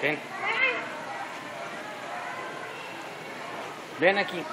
Vem. Vem aqui.